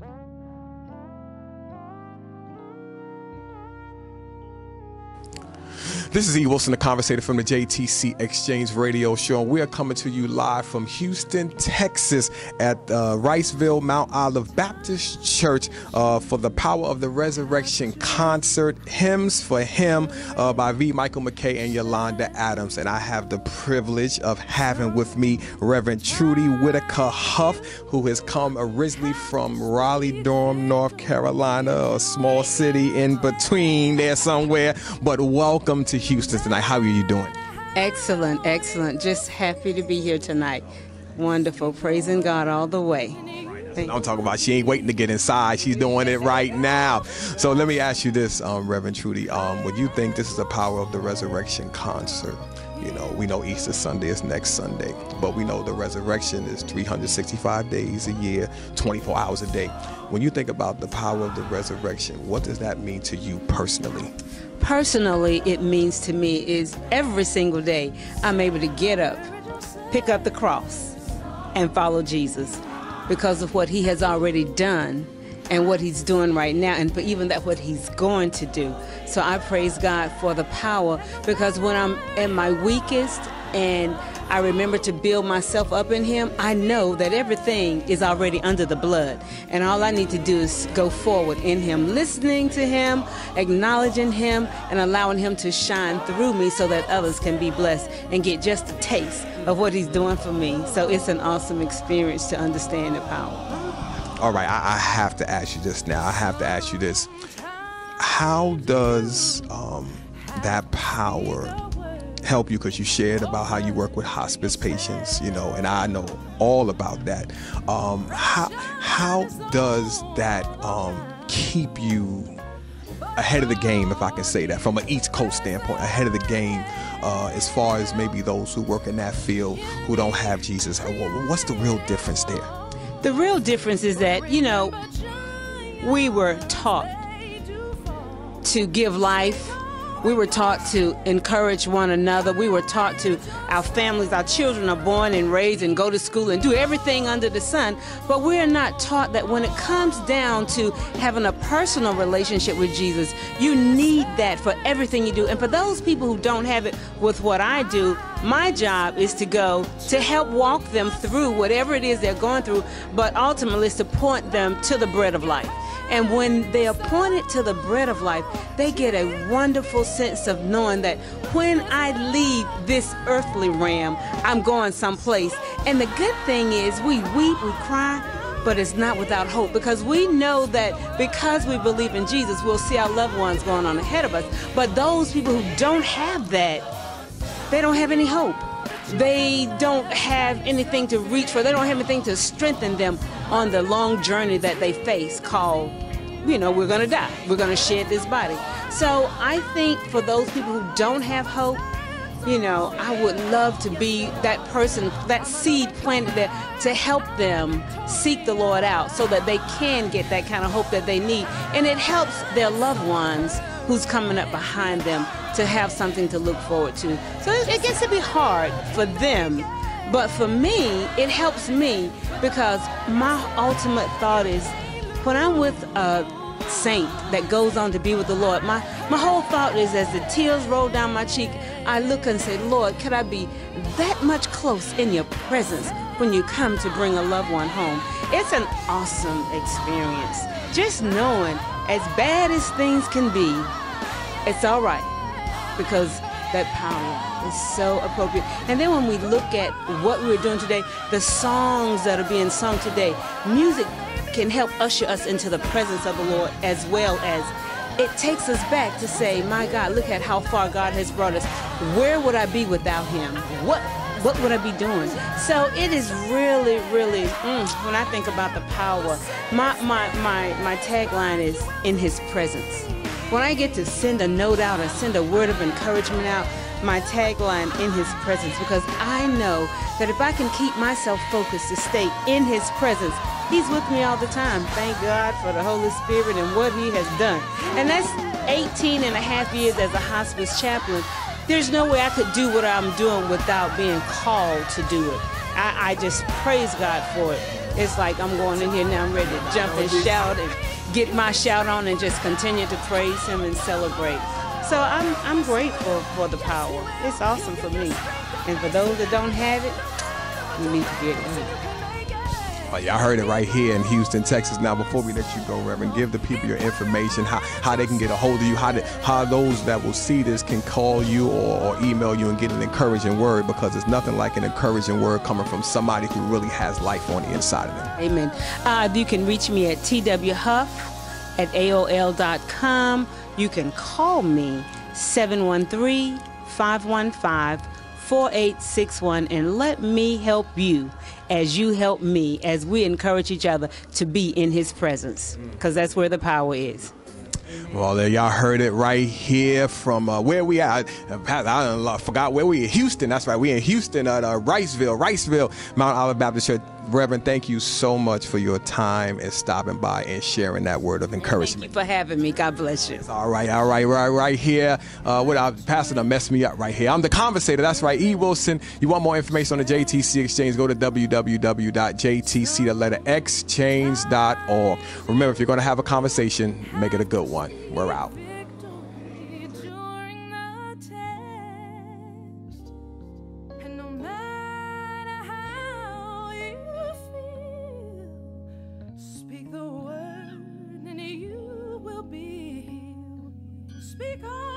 Bye. This is E. Wilson, the conversator from the JTC X-Change Radio Show. And we are coming to you live from Houston, Texas at uh, Riceville Mount Olive Baptist Church uh, for the Power of the Resurrection concert, Hymns for Him uh, by V. Michael McKay and Yolanda Adams. And I have the privilege of having with me Reverend Trudy Whitaker Huff, who has come originally from Raleigh, Durham, North Carolina, a small city in between there somewhere. But welcome to Houston tonight. How are you doing? Excellent, excellent. Just happy to be here tonight. Wonderful. Praising God all the way. I'm talking about she ain't waiting to get inside. She's doing it right now. So let me ask you this, um, Reverend Trudy. Um, would you think this is the power of the resurrection concert? You know, we know Easter Sunday is next Sunday, but we know the resurrection is 365 days a year, 24 hours a day. When you think about the power of the resurrection, what does that mean to you personally? Personally, it means to me is every single day I'm able to get up, pick up the cross, and follow Jesus because of what he has already done and what he's doing right now and even that what he's going to do. So I praise God for the power because when I'm at my weakest and I remember to build myself up in Him, I know that everything is already under the blood. And all I need to do is go forward in Him, listening to Him, acknowledging Him, and allowing Him to shine through me so that others can be blessed and get just a taste of what He's doing for me. So it's an awesome experience to understand the power. All right, I, I have to ask you this now. I have to ask you this. How does um, that power help you because you shared about how you work with hospice patients, you know, and I know all about that. Um, how how does that um, keep you ahead of the game, if I can say that, from an East Coast standpoint, ahead of the game, uh, as far as maybe those who work in that field who don't have Jesus? What's the real difference there? The real difference is that you know we were taught to give life we were taught to encourage one another. We were taught to, our families, our children are born and raised and go to school and do everything under the sun. But we're not taught that when it comes down to having a personal relationship with Jesus, you need that for everything you do. And for those people who don't have it with what I do, my job is to go to help walk them through whatever it is they're going through, but ultimately is to point them to the bread of life. And when they are pointed to the bread of life, they get a wonderful sense of knowing that when I leave this earthly realm, I'm going someplace. And the good thing is, we weep, we cry, but it's not without hope because we know that because we believe in Jesus, we'll see our loved ones going on ahead of us. But those people who don't have that, they don't have any hope. They don't have anything to reach for. They don't have anything to strengthen them on the long journey that they face called, you know, we're going to die. We're going to shed this body. So I think for those people who don't have hope, you know, I would love to be that person, that seed planted there to help them seek the Lord out so that they can get that kind of hope that they need. And it helps their loved ones who's coming up behind them to have something to look forward to. So it gets to be hard for them but for me, it helps me because my ultimate thought is when I'm with a saint that goes on to be with the Lord, my, my whole thought is as the tears roll down my cheek, I look and say, Lord, could I be that much close in your presence when you come to bring a loved one home? It's an awesome experience. Just knowing as bad as things can be, it's all right because that power is so appropriate. And then when we look at what we're doing today, the songs that are being sung today, music can help usher us into the presence of the Lord as well as it takes us back to say, my God, look at how far God has brought us. Where would I be without him? What what would I be doing? So it is really, really, mm, when I think about the power, my, my, my, my tagline is in his presence. When I get to send a note out or send a word of encouragement out, my tagline in his presence because I know that if I can keep myself focused to stay in his presence, he's with me all the time. Thank God for the Holy Spirit and what he has done. And that's 18 and a half years as a hospice chaplain. There's no way I could do what I'm doing without being called to do it. I, I just praise God for it. it's like I'm going in here now. I'm ready to jump and shout and get my shout on and just continue to praise Him and celebrate. So I'm I'm grateful for the power. It's awesome for me, and for those that don't have it, you need to get it. Well, y'all heard it right here in Houston, Texas. Now, before we let you go, Reverend, give the people your information, how, how they can get a hold of you, how, they, how those that will see this can call you or, or, email you and get an encouraging word because it's nothing like an encouraging word coming from somebody who really has life on the inside of them. Amen. Uh, you can reach me at twhuff at AOL.com. You can call me 713 515 4861 and let me help you as you help me as we encourage each other to be in his presence because that's where the power is. Well, there y'all heard it right here from uh, where we at. I, I forgot where we in Houston. That's right. We in Houston at uh, Riceville, Riceville, Mount Olive Baptist Church. Reverend, thank you so much for your time and stopping by and sharing that word of encouragement. Thank you for having me. God bless you. All right, all right, right, right here. Uh, what I pastor to mess me up right here. I'm the conversator. That's right, E. Wilson. You want more information on the JTC X-Change? Go to www.jtc the letter exchange.org. Remember, if you're going to have a conversation, make it a good one. We're out. Speak